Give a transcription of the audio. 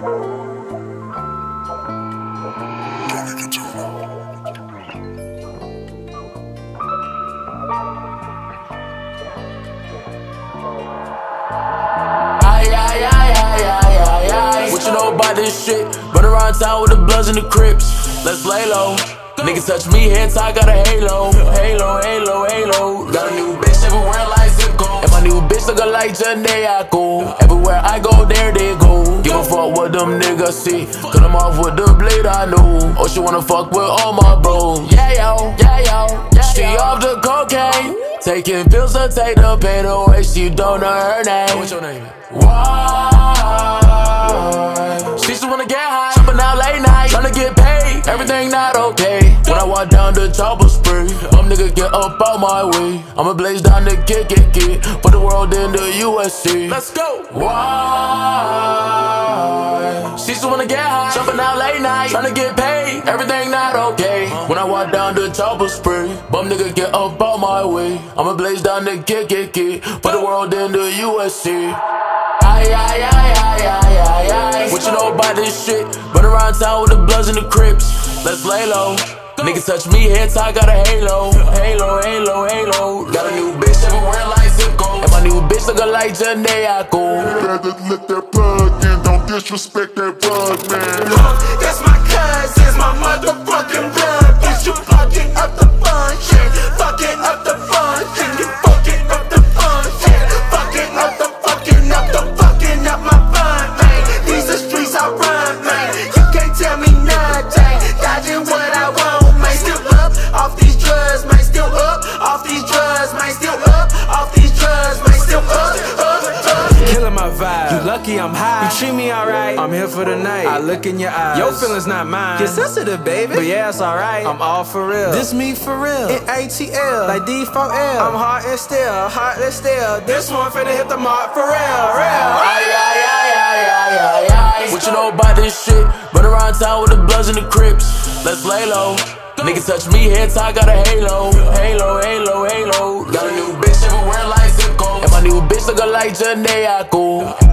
What you know about this shit? Run around town with the bloods and the crips. Let's lay low. Niggas touch me, head tie, got a halo. Halo, halo, halo. Got a new bitch everywhere like zip. And my new bitch look like Jhene Aiko. Everywhere I go, they. Give a fuck what them niggas see. Cut them off with the blade I know. Oh, she wanna fuck with all my bros. Yeah, yo, yeah, yo. Yeah, she off the cocaine. Taking pills to take the pain away. She don't know her name. What's your name? Why? She just wanna get high. Jumping out late night. Tryna get paid. Everything not okay. When I walk down the chopper spray, um nigga get up out my way. I'ma blaze down the kick, kick, kick. Put the world in the USC. Let's go. Why? Just wanna get high. Jumping out late night. Tryna get paid. Everything not okay. When I walk down to the chopper spray, bum nigga get up out my way. I'ma blaze down the kick, kick, kick. Put the world in the USC. Aye. What you know about this shit? Run around town with the bloods and the crips. Let's lay low. Niggas touch me, head tie, got a halo. Halo, halo, halo. Got a new bitch everywhere like zip code. And my new bitch look like Jhene. Better let that plug disrespect that plug, man. That's my my motherfucking vibe. You lucky I'm high. You treat me alright. I'm here for the night. I look in your eyes. Your feelings not mine. Get sensitive, baby. But yeah, it's alright. I'm all for real. This me for real. In ATL. Like D4L. I'm hot and still. hot and still. This one finna hit the mark for real. Real. Aye, aye, aye, aye, aye, aye, aye. What you know about this shit? Run around town with the bloods and the crips. Let's lay low. Nigga touch me, head tie, got a halo. Halo, halo, halo. Like Janae Echo.